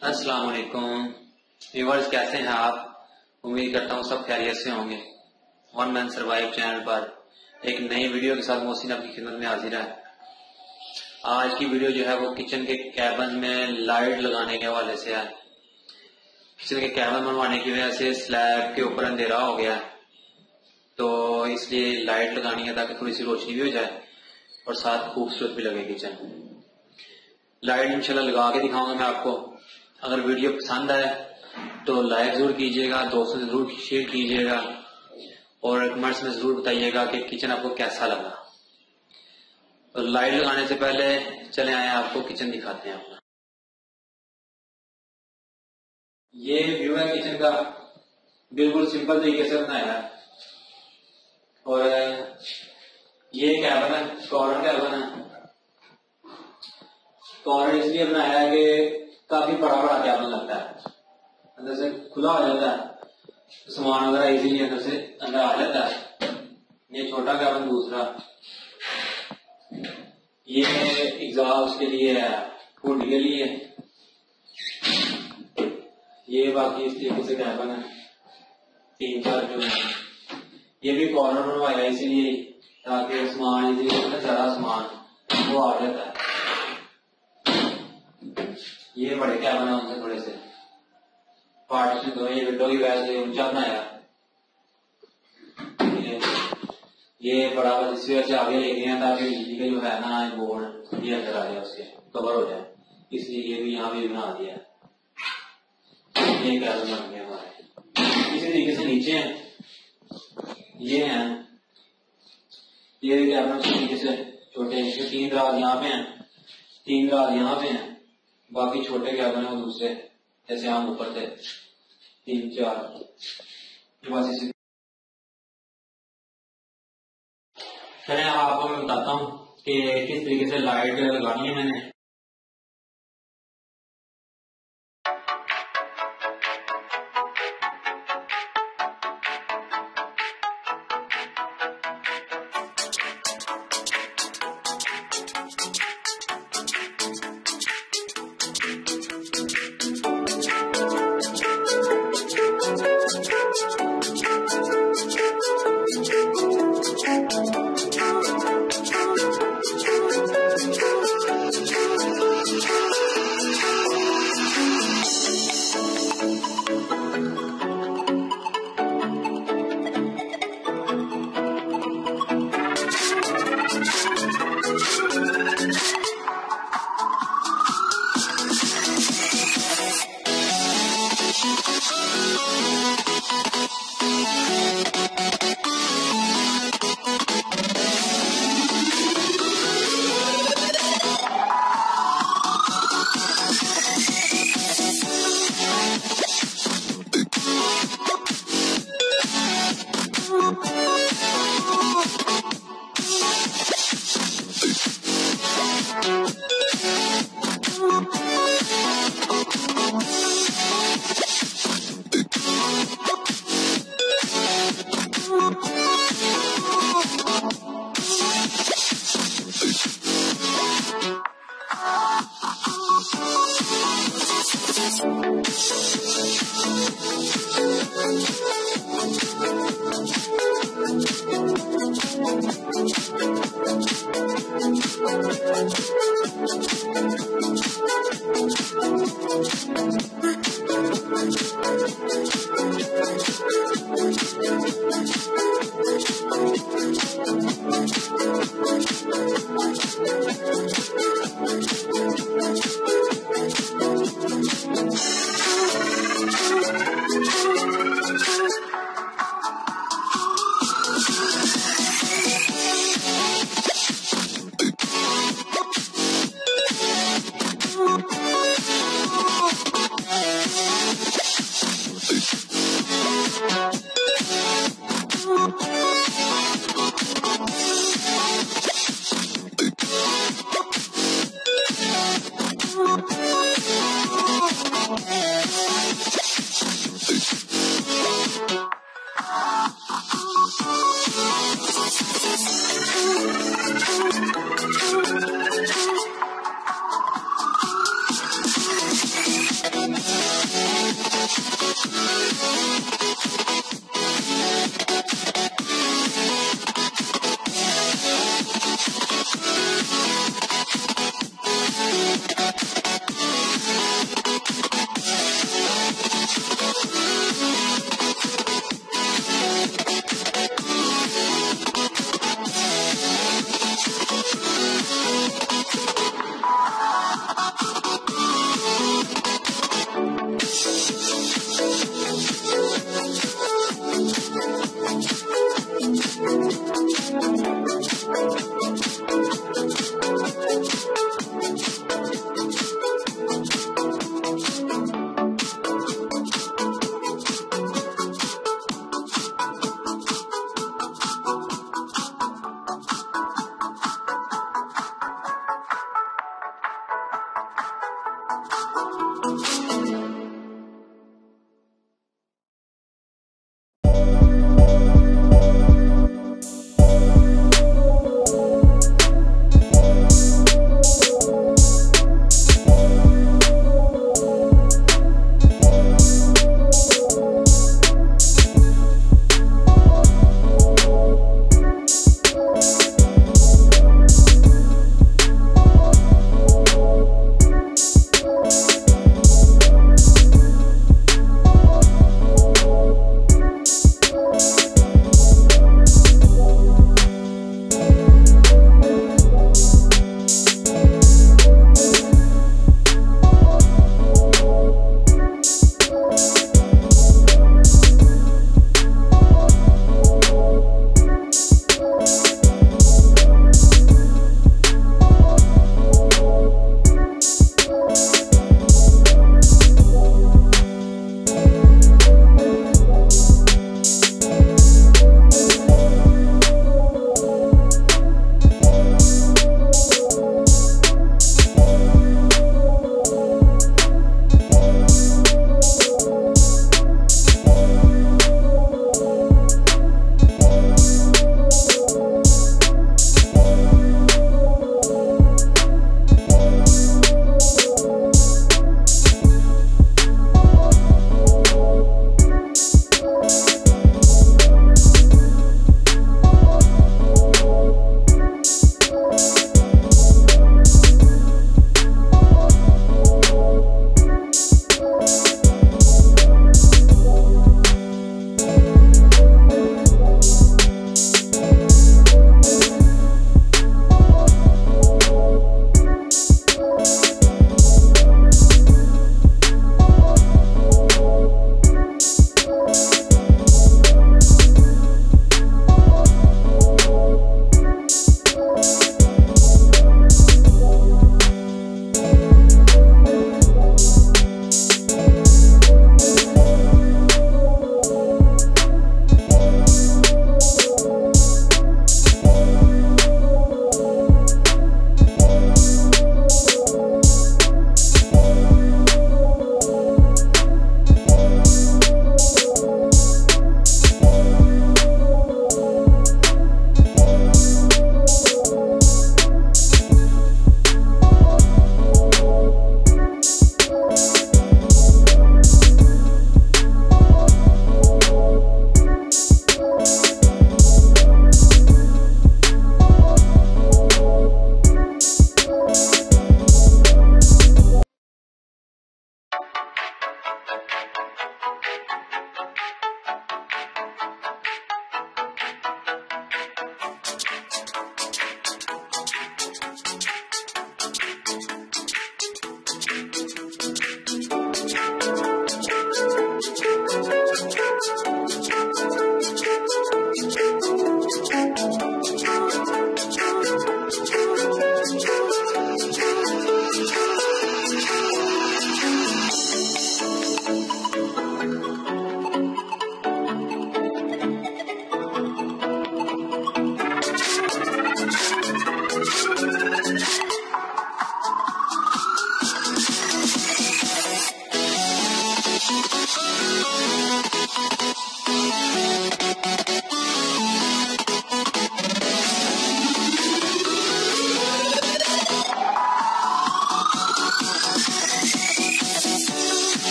अस्सलाम वालेकुम। व्यूवर्स, कैसे हैं आप? उम्मीद करता हूँ सब खैरियत से होंगे। वन मैन सरवाइव चैनल पर एक नई वीडियो के साथ मोहसिन आपकी खिदमत में हाजिर है। आज की वीडियो जो है वो किचन के कैबन में लाइट लगाने के हवाले से है। किचन के कैबन बनवाने की वजह से स्लैब के ऊपर अंधेरा हो गया तो इसलिए लाइट लगानी है ताकि थोड़ी सी रोशनी भी हो जाए और साथ खूबसूरत भी लगे किचन। लाइट इंशाल्लाह लगा के दिखाऊँगा मैं आपको। अगर वीडियो पसंद आए तो लाइक ज़रूर कीजिएगा, दोस्तों से ज़रूर शेयर कीजिएगा और कमेंट्स में ज़रूर बताइएगा कि किचन आपको कैसा लगा। तो लाइट लगाने से पहले चले आए आपको किचन दिखाते हैं अपना। ये व्यू है किचन का। बिल्कुल सिंपल तरीके से बनाया है। और ये कैबन है, कॉर्नर कैबन है। कॉर्नर इसलिए बनाया है कि काफ़ी बड़ा बड़ा कैबन लगता है। अंदर से खुला हो जाता है। सामान वगैरह इजीली अंदर से अंदर आ जाता है। ये छोटा कैबन दूसरा। ये एग्जॉस्ट के लिए है हुड के लिए। ये बाकी इस तरीके से कैबन है। तीन चार जो है। ये भी कॉर्नर बनवाया इसीलिए ताकि सामान इजीली ज़्यादा सामान वो आ जाता है। ये बड़े क्या बना उनसे थोड़े से? पार्टीशन दो ये विंडो की वजह से ऊँचा बनाया। ये, बड़ा इस वजह से आगे लेके हैं ताकि बिजली का जो है ना बोर्ड ये अंदर आ जाए उसके कवर हो जाए। इसलिए ये भी यहाँ भी बना दिया। ये क्या बन गया हमारे? इसी तरीके से नीचे है। ये है। ये क्या तरीके से छोटे तीन रात यहाँ पे हैं। तीन रात यहाँ पे हैं। बाकी छोटे क्या बने, वो दूसरे। जैसे आम ऊपर थे तीन, चार। चले आपको मैं बताता हूँ कि किस तरीके से लाइट लगानी है मैंने।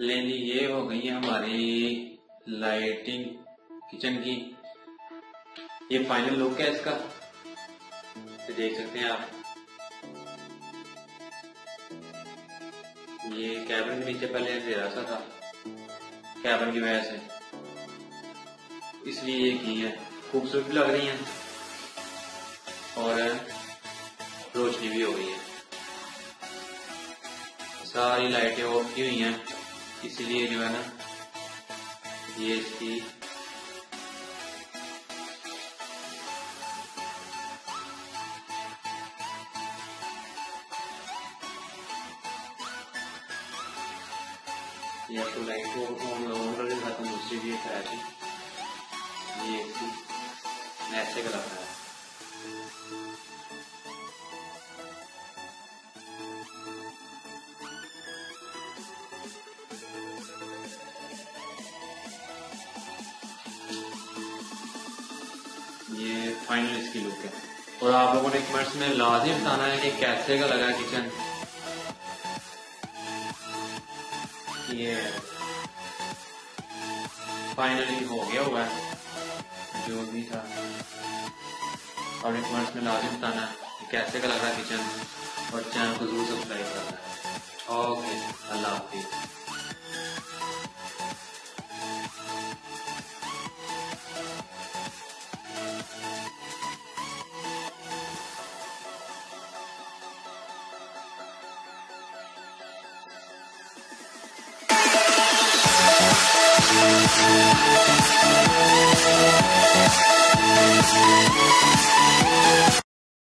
लेनी ये हो गई है हमारी लाइटिंग किचन की। ये फाइनल लुक है इसका। तो देख सकते हैं आप। ये कैबिन नीचे पहले अंधेरा सा था। कैबिन की वजह से। इसलिए ये की है। खूबसूरत भी लग रही है। और रोशनी भी हो गई है। सारी लाइटें ऑफ़ की हुई हैं। इसीलिए जो है ना इसकी या तो लाइट को कर देता तो दूसरी भी है ये ऐसे का लग रहा है ये फाइनल इसकी लुक है। और आप लोगों ने कमेंट्स में लाजिम बताना है कि कैसे का लगा किचन ये फाइनली हो गया हुआ है। जो भी था। और कमेंट्स में लाजिम बताना है कि कैसे का लगा किचन और चैनल को ज़रूर सब्सक्राइब करना है। ओके अल्लाह हाफिज़।